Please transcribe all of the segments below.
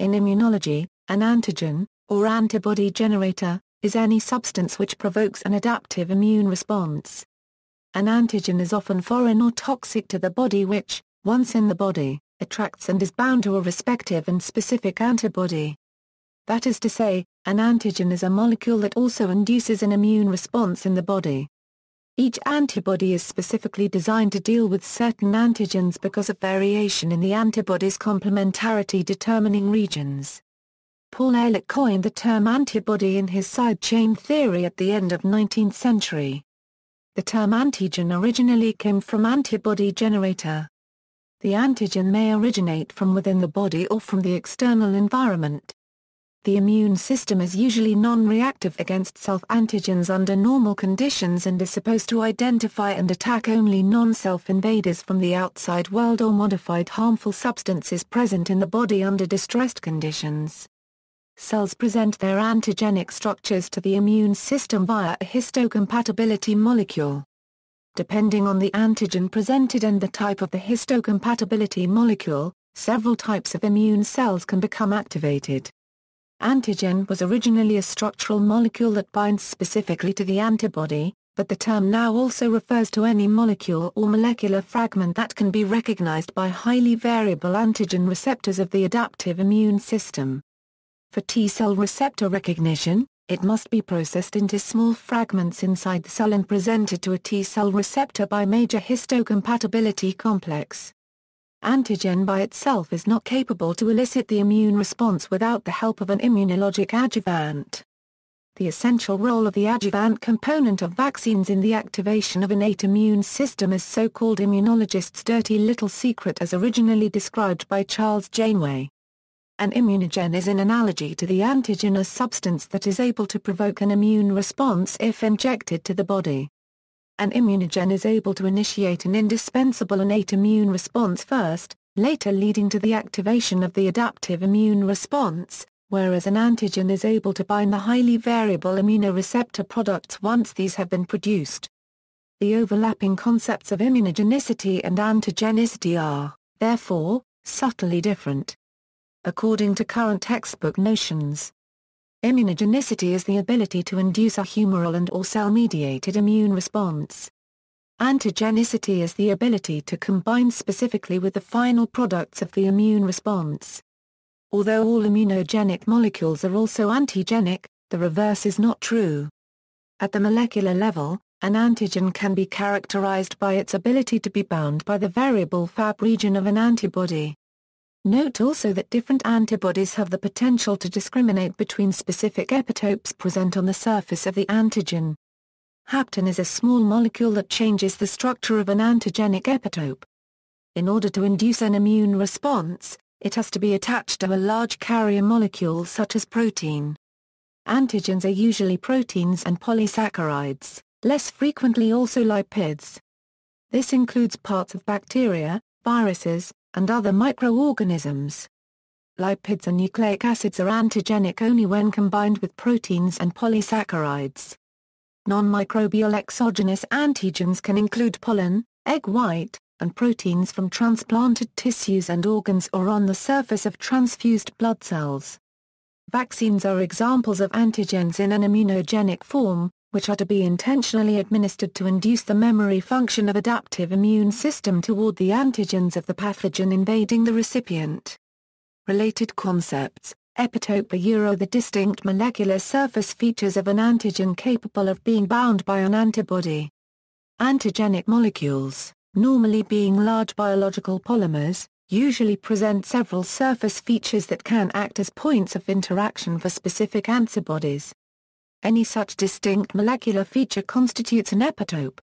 In immunology, an antigen, or antibody generator, is any substance which provokes an adaptive immune response. An antigen is often foreign or toxic to the body which, once in the body, attracts and is bound to a respective and specific antibody. That is to say, an antigen is a molecule that also induces an immune response in the body. Each antibody is specifically designed to deal with certain antigens because of variation in the antibody's complementarity determining regions. Paul Ehrlich coined the term antibody in his side chain theory at the end of 19th century. The term antigen originally came from antibody generator. The antigen may originate from within the body or from the external environment. The immune system is usually non-reactive against self-antigens under normal conditions and is supposed to identify and attack only non-self invaders from the outside world or modified harmful substances present in the body under distressed conditions. Cells present their antigenic structures to the immune system via a histocompatibility molecule. Depending on the antigen presented and the type of the histocompatibility molecule, several types of immune cells can become activated. Antigen was originally a structural molecule that binds specifically to the antibody, but the term now also refers to any molecule or molecular fragment that can be recognized by highly variable antigen receptors of the adaptive immune system. For T-cell receptor recognition, it must be processed into small fragments inside the cell and presented to a T-cell receptor by major histocompatibility complex. Antigen by itself is not capable to elicit the immune response without the help of an immunologic adjuvant. The essential role of the adjuvant component of vaccines in the activation of innate immune system is so-called immunologist's dirty little secret as originally described by Charles Janeway. An immunogen is an analogy to the antigen a substance that is able to provoke an immune response if injected to the body. An immunogen is able to initiate an indispensable innate immune response first, later leading to the activation of the adaptive immune response, whereas an antigen is able to bind the highly variable immunoreceptor products once these have been produced. The overlapping concepts of immunogenicity and antigenicity are, therefore, subtly different according to current textbook notions. Immunogenicity is the ability to induce a humoral and or cell-mediated immune response. Antigenicity is the ability to combine specifically with the final products of the immune response. Although all immunogenic molecules are also antigenic, the reverse is not true. At the molecular level, an antigen can be characterized by its ability to be bound by the variable Fab region of an antibody. Note also that different antibodies have the potential to discriminate between specific epitopes present on the surface of the antigen. Hapten is a small molecule that changes the structure of an antigenic epitope. In order to induce an immune response, it has to be attached to a large carrier molecule such as protein. Antigens are usually proteins and polysaccharides, less frequently also lipids. This includes parts of bacteria, viruses, and other microorganisms. Lipids and nucleic acids are antigenic only when combined with proteins and polysaccharides. Non-microbial exogenous antigens can include pollen, egg white, and proteins from transplanted tissues and organs or on the surface of transfused blood cells. Vaccines are examples of antigens in an immunogenic form, which are to be intentionally administered to induce the memory function of adaptive immune system toward the antigens of the pathogen invading the recipient. Related concepts, epitope are Euro the distinct molecular surface features of an antigen capable of being bound by an antibody. Antigenic molecules, normally being large biological polymers, usually present several surface features that can act as points of interaction for specific antibodies. Any such distinct molecular feature constitutes an epitope.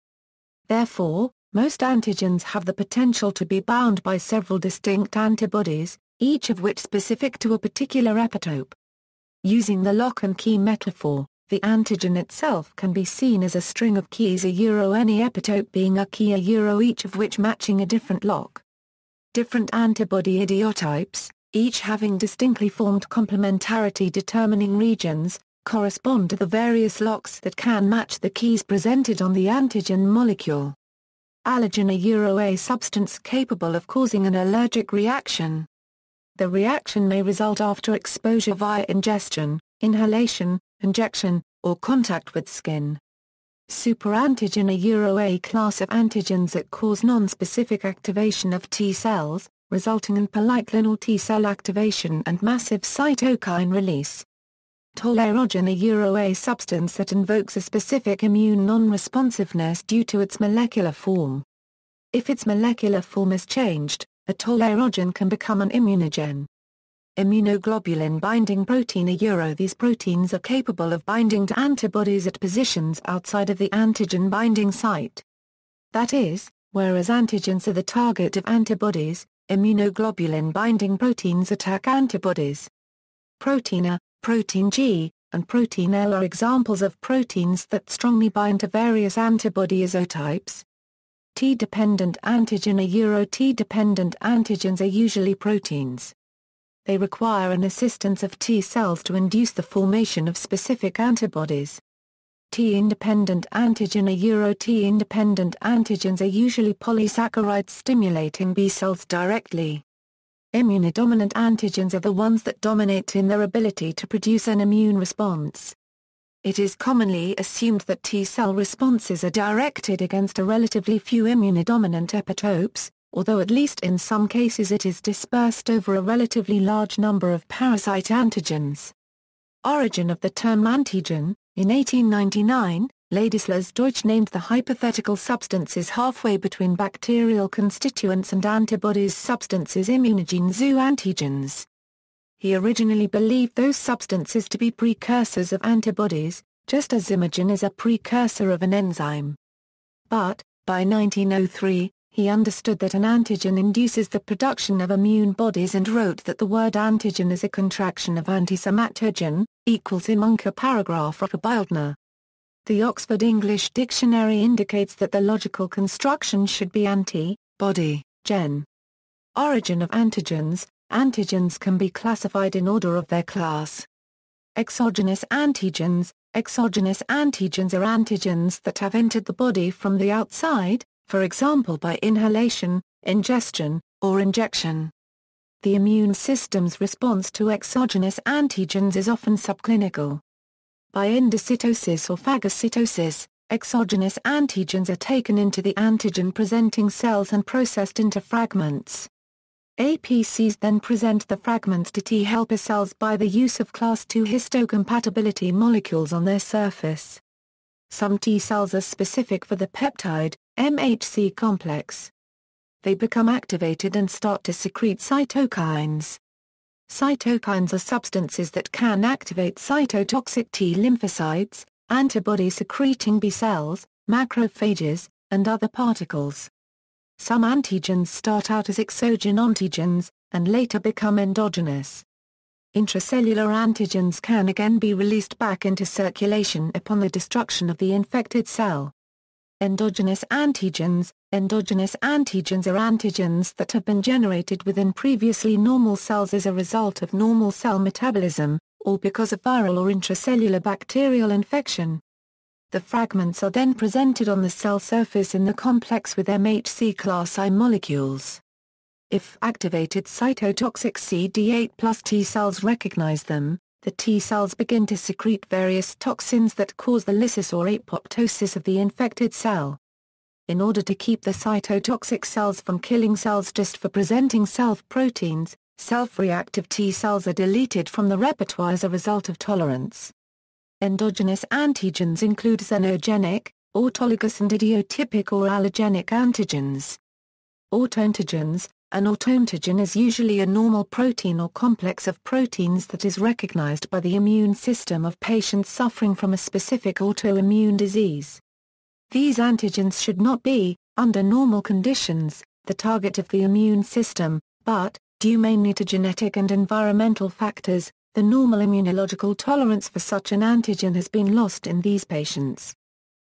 Therefore, most antigens have the potential to be bound by several distinct antibodies, each of which specific to a particular epitope. Using the lock and key metaphor, the antigen itself can be seen as a string of keys a euro any epitope being a key a euro each of which matching a different lock. Different antibody idiotypes, each having distinctly formed complementarity determining regions, correspond to the various locks that can match the keys presented on the antigen molecule. Allergen a Euro A substance capable of causing an allergic reaction. the reaction may result after exposure via ingestion, inhalation, injection, or contact with skin. Superantigen are Euro A class of antigens that cause non-specific activation of T cells, resulting in polyclonal T cell activation and massive cytokine release. Tolerogen a Euro A substance that invokes a specific immune non-responsiveness due to its molecular form. If its molecular form is changed, a tolerogen can become an immunogen. Immunoglobulin binding protein a Euro These proteins are capable of binding to antibodies at positions outside of the antigen binding site. That is, whereas antigens are the target of antibodies, immunoglobulin binding proteins attack antibodies. Protein A, protein G, and protein L are examples of proteins that strongly bind to various antibody isotypes. T-dependent antigen Euro T-dependent antigens are usually proteins. They require an assistance of T cells to induce the formation of specific antibodies. T-independent antigen Euro T-independent antigens are usually polysaccharides stimulating B cells directly. Immunodominant antigens are the ones that dominate in their ability to produce an immune response. It is commonly assumed that T-cell responses are directed against a relatively few immunodominant epitopes, although at least in some cases it is dispersed over a relatively large number of parasite antigens. Origin of the term antigen In 1899, Ladislas Deutsch named the hypothetical substances halfway between bacterial constituents and antibodies substances immunogen zoo antigens. He originally believed those substances to be precursors of antibodies, just as imagen is a precursor of an enzyme. But, by 1903, he understood that an antigen induces the production of immune bodies and wrote that the word antigen is a contraction of antisomatogen, equals Immunkörperbildner. The Oxford English Dictionary indicates that the logical construction should be anti, body, gen. Origin of antigens Antigens can be classified in order of their class. Exogenous antigens Exogenous antigens are antigens that have entered the body from the outside, for example by inhalation, ingestion, or injection. The immune system's response to exogenous antigens is often subclinical. By endocytosis or phagocytosis, exogenous antigens are taken into the antigen-presenting cells and processed into fragments. APCs then present the fragments to T helper cells by the use of class II histocompatibility molecules on their surface. Some T cells are specific for the peptide, MHC complex. They become activated and start to secrete cytokines. Cytokines are substances that can activate cytotoxic T lymphocytes, antibody-secreting B cells, macrophages, and other particles. Some antigens start out as exogenous antigens, and later become endogenous. Intracellular antigens can again be released back into circulation upon the destruction of the infected cell. Endogenous antigens Endogenous antigens are antigens that have been generated within previously normal cells as a result of normal cell metabolism, or because of viral or intracellular bacterial infection. The fragments are then presented on the cell surface in the complex with MHC class I molecules. If activated cytotoxic CD8 plus T cells recognize them, the T cells begin to secrete various toxins that cause the lysis or apoptosis of the infected cell. In order to keep the cytotoxic cells from killing cells just for presenting self-proteins, self-reactive T cells are deleted from the repertoire as a result of tolerance. Endogenous antigens include xenogenic, autologous and idiotypic or allergenic antigens. Autoantigens, an autoantigen is usually a normal protein or complex of proteins that is recognized by the immune system of patients suffering from a specific autoimmune disease. These antigens should not be, under normal conditions, the target of the immune system, but, due mainly to genetic and environmental factors, the normal immunological tolerance for such an antigen has been lost in these patients.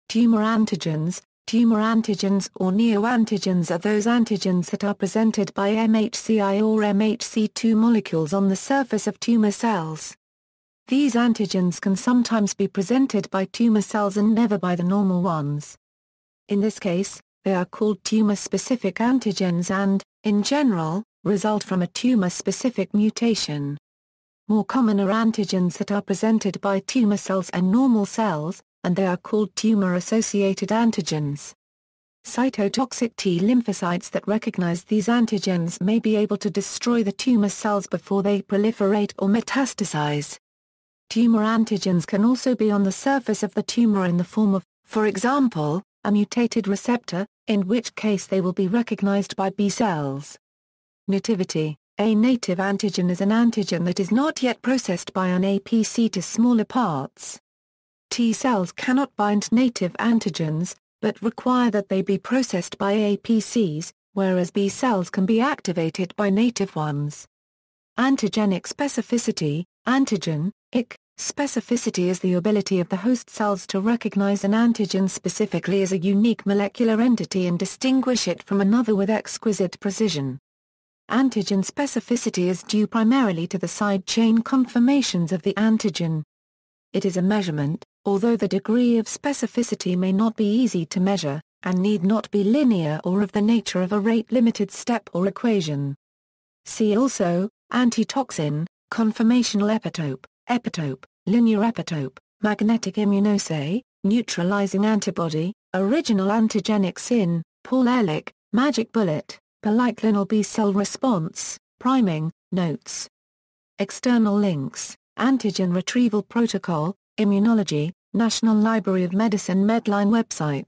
Tumor antigens, Tumor antigens or neoantigens are those antigens that are presented by MHCI or MHC2 molecules on the surface of tumor cells. These antigens can sometimes be presented by tumor cells and never by the normal ones. In this case, they are called tumor-specific antigens and, in general, result from a tumor-specific mutation. More common are antigens that are presented by tumor cells and normal cells, and they are called tumor-associated antigens. Cytotoxic T lymphocytes that recognize these antigens may be able to destroy the tumor cells before they proliferate or metastasize. Tumor antigens can also be on the surface of the tumor in the form of, for example, a mutated receptor, in which case they will be recognized by B cells. Nativity A native antigen is an antigen that is not yet processed by an APC to smaller parts. T cells cannot bind native antigens, but require that they be processed by APCs, whereas B cells can be activated by native ones. Antigenic specificity, antigen, IC, Specificity is the ability of the host cells to recognize an antigen specifically as a unique molecular entity and distinguish it from another with exquisite precision. Antigen specificity is due primarily to the side chain conformations of the antigen. It is a measurement, although the degree of specificity may not be easy to measure, and need not be linear or of the nature of a rate-limited step or equation. See also, antitoxin, conformational epitope epitope, linear epitope, magnetic immunoassay, neutralizing antibody, original antigenic sin, Paul Ehrlich, magic bullet, polyclonal B-cell response, priming, notes. External links, antigen retrieval protocol, immunology, National Library of Medicine Medline website